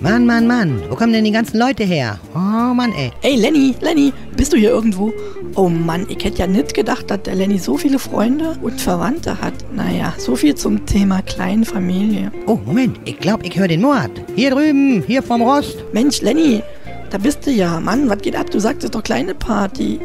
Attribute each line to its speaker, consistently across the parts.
Speaker 1: Mann, Mann, Mann, wo kommen denn die ganzen Leute her? Oh Mann, ey.
Speaker 2: Ey, Lenny, Lenny, bist du hier irgendwo? Oh Mann, ich hätte ja nicht gedacht, dass der Lenny so viele Freunde und Verwandte hat. Naja, so viel zum Thema Kleinfamilie.
Speaker 1: Oh, Moment, ich glaube, ich höre den Mord. Hier drüben, hier vom Rost.
Speaker 2: Mensch, Lenny, da bist du ja. Mann, was geht ab? Du sagtest doch kleine Party.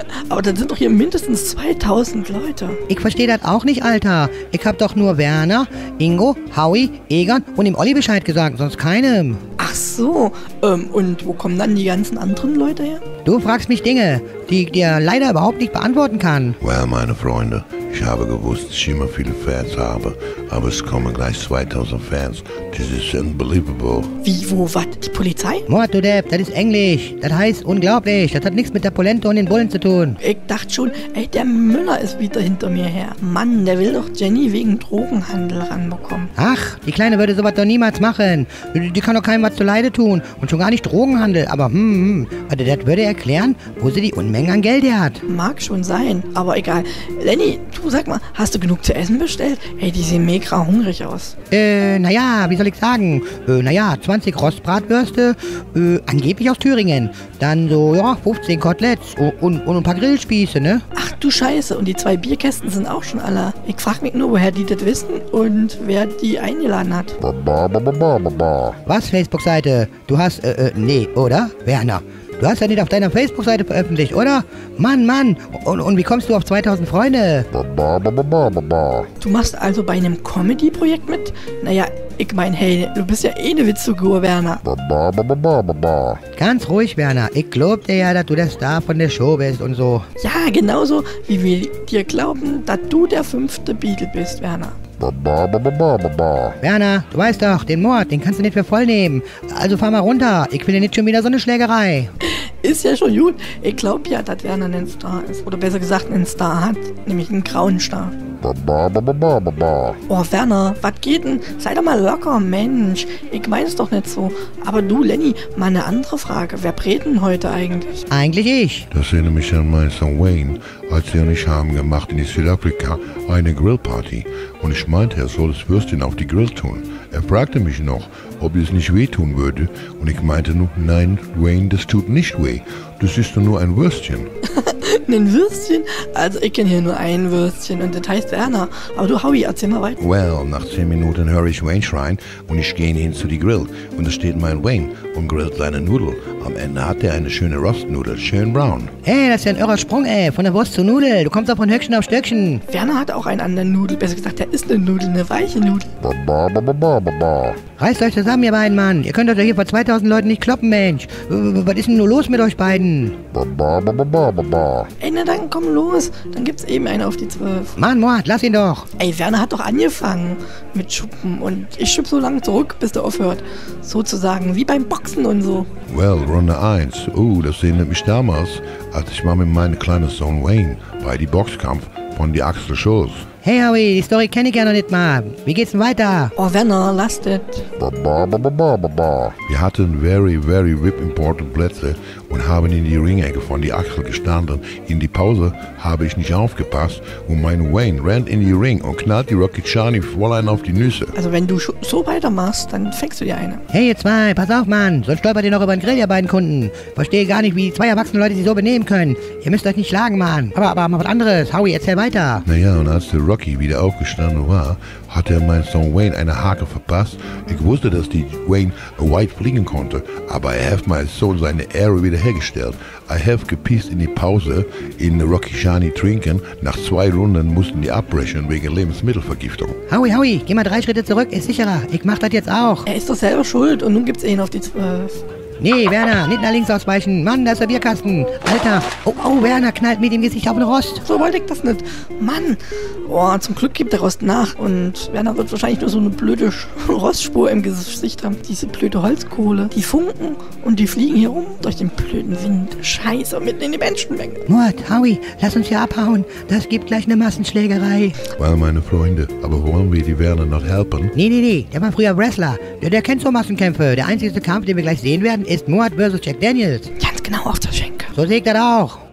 Speaker 2: Aber dann sind doch hier mindestens 2000 Leute.
Speaker 1: Ich verstehe das auch nicht, Alter. Ich hab doch nur Werner, Ingo, Howie, Egon und dem Olli Bescheid gesagt, sonst keinem.
Speaker 2: Ach so, ähm, und wo kommen dann die ganzen anderen Leute her?
Speaker 1: Du fragst mich Dinge, die ich dir leider überhaupt nicht beantworten kann.
Speaker 3: Well, meine Freunde, ich habe gewusst, dass ich immer viele Fans habe, aber es kommen gleich 2000 Fans. Das ist unbelievable.
Speaker 2: Wie, wo, was? Die Polizei?
Speaker 1: Mord, du Depp, das ist Englisch. Das heißt unglaublich. Das hat nichts mit der Polente und den Bullen zu tun.
Speaker 2: Ich dachte schon, ey, der Müller ist wieder hinter mir her. Mann, der will doch Jenny wegen Drogenhandel ranbekommen.
Speaker 1: Ach, die Kleine würde sowas doch niemals machen. Die die kann doch keinem was zuleide tun. Und schon gar nicht Drogenhandel. Aber, hm, hm. Also, das würde erklären, wo sie die Unmengen an Geld her hat.
Speaker 2: Mag schon sein, aber egal. Lenny, du sag mal, hast du genug zu essen bestellt? Ey, die sehen mega hungrig aus.
Speaker 1: Äh, naja, wie soll ich sagen? Äh, naja, 20 Rostbratwürste, äh, angeblich aus Thüringen. Dann so, ja, 15 Koteletts und, und, ein paar Grillspieße, ne?
Speaker 2: Ach du Scheiße, und die zwei Bierkästen sind auch schon alle. Ich frag mich nur, woher die das wissen und wer die eingeladen hat.
Speaker 3: Ba, ba, ba, ba, ba, ba, ba.
Speaker 1: Was, Facebook-Seite? Du hast, äh, äh, nee, oder? Werner. Du hast ja nicht auf deiner Facebook-Seite veröffentlicht, oder? Mann, Mann. Und, und wie kommst du auf 2000 Freunde?
Speaker 3: Ba, ba, ba, ba, ba, ba, ba.
Speaker 2: Du machst also bei einem Comedy-Projekt mit? Naja, ich mein, hey, du bist ja eh eine Witzfigur, Werner.
Speaker 3: Ba, ba, ba, ba, ba, ba, ba.
Speaker 1: Ganz ruhig, Werner. Ich glaub dir ja, dass du der Star von der Show bist und so.
Speaker 2: Ja, genauso wie wir dir glauben, dass du der fünfte Beatle bist, Werner.
Speaker 3: Ba, ba, ba, ba, ba, ba.
Speaker 1: Werner, du weißt doch, den Mord, den kannst du nicht für voll nehmen. Also fahr mal runter. Ich will dir nicht schon wieder so eine Schlägerei.
Speaker 2: Ist ja schon gut. Ich glaub ja, dass Werner ein Star ist. Oder besser gesagt, einen Star hat. Nämlich einen grauen Star. Oh, Werner, was geht denn? Sei doch mal locker, Mensch. Ich mein's doch nicht so. Aber du, Lenny, mal eine andere Frage. Wer brät denn heute eigentlich?
Speaker 1: Eigentlich ich.
Speaker 3: Das erinnert mich an meinen Sohn Wayne, als er und ich haben gemacht in Südafrika eine Grillparty. Und ich meinte, er soll das Würstchen auf die Grill tun. Er fragte mich noch, ob es nicht wehtun würde. Und ich meinte nur, nein, Wayne, das tut nicht weh. Das ist doch nur ein Würstchen.
Speaker 2: Ein Würstchen? Also, ich kenne hier nur ein Würstchen und das heißt Werner. Aber du, Howie, erzähl mal weiter.
Speaker 3: Well, nach zehn Minuten höre ich Wayne schreien und ich gehe hin zu die Grill. Und da steht mein Wayne und grillt seine Nudel. Am Ende hat er eine schöne Rostnudel, schön braun.
Speaker 1: Ey, das ist ja ein irrer Sprung, ey. Von der Wurst zur Nudel. Du kommst doch von Höckchen auf Stöckchen.
Speaker 2: Werner hat auch einen anderen Nudel. Besser gesagt, der ist eine Nudel, eine weiche Nudel.
Speaker 3: Ba, ba, ba, ba, ba, ba, ba.
Speaker 1: Reißt euch zusammen, ihr beiden, Mann. Ihr könnt doch hier vor 2000 Leuten nicht kloppen, Mensch. Was ist denn nur los mit euch beiden?
Speaker 3: Ba, ba, ba, ba, ba, ba, ba.
Speaker 2: Ey, na dann komm los. Dann gibt's eben eine auf die zwölf.
Speaker 1: Mann, Mord, lass ihn doch.
Speaker 2: Ey, Werner hat doch angefangen mit Schuppen und ich schub so lange zurück, bis der aufhört. Sozusagen wie beim Boxen und so.
Speaker 3: Well, Runde 1. Oh, das erinnert mich damals, als ich mal mit meinem kleinen Sohn Wayne bei die Boxkampf von die Axel Schulz.
Speaker 1: Hey, Howie, die Story kenne ich ja noch nicht mal. Wie geht's denn weiter?
Speaker 2: Oh, Werner, lass das.
Speaker 3: Ba, ba, ba, ba, ba, ba, ba. Wir hatten very, very VIP important Plätze und haben in die Ringecke von die Axel gestanden. In die Pause habe ich nicht aufgepasst und mein Wayne rennt in die Ring und knallt die Rocky Chani voll ein auf die Nüsse.
Speaker 2: Also wenn du so weitermachst, dann fängst du dir eine.
Speaker 1: Hey, ihr zwei, pass auf, Mann. Sonst stolpert ihr noch über den Grill, ihr beiden Kunden. Verstehe gar nicht, wie zwei erwachsene Leute sich so benehmen können. Ihr müsst euch nicht schlagen, Mann. Aber, aber mal was anderes. Howie, erzähl weiter.
Speaker 3: Naja, und als der Rocky wieder aufgestanden war, hat er mein Sohn Wayne eine Hake verpasst. Ich wusste, dass die Wayne weit fliegen konnte, aber er hat meinem Sohn seine Ehre wiederhergestellt. I have gepisst in die Pause in Rocky Shani trinken. Nach zwei Runden mussten die abbrechen wegen Lebensmittelvergiftung.
Speaker 1: Howie, Howie, geh mal drei Schritte zurück, ist sicherer. Ich mach das jetzt auch.
Speaker 2: Er ist doch selber schuld und nun gibt's ihn auf die zwölf.
Speaker 1: Nee, Werner, nicht nach links ausweichen. Mann, da ist der Bierkasten. Alter. Oh, oh, Werner knallt mit dem Gesicht auf den Rost.
Speaker 2: So wollte ich das nicht. Mann. Oh, zum Glück gibt der Rost nach und Werner wird wahrscheinlich nur so eine blöde Rostspur im Gesicht haben. Diese blöde Holzkohle. Die funken und die fliegen hier rum durch den blöden Wind. Scheiße, mitten in die Menschenmenge.
Speaker 1: Mord, Howie, lass uns hier abhauen. Das gibt gleich eine Massenschlägerei.
Speaker 3: Weil meine Freunde, aber wollen wir die Werner noch helfen?
Speaker 1: Nee, nee, nee, der war früher Wrestler. Der, der kennt so Massenkämpfe. Der einzige Kampf, den wir gleich sehen werden, ist Mord versus Jack Daniels.
Speaker 2: Ganz genau auf der Schenke.
Speaker 1: So sehe ich das auch.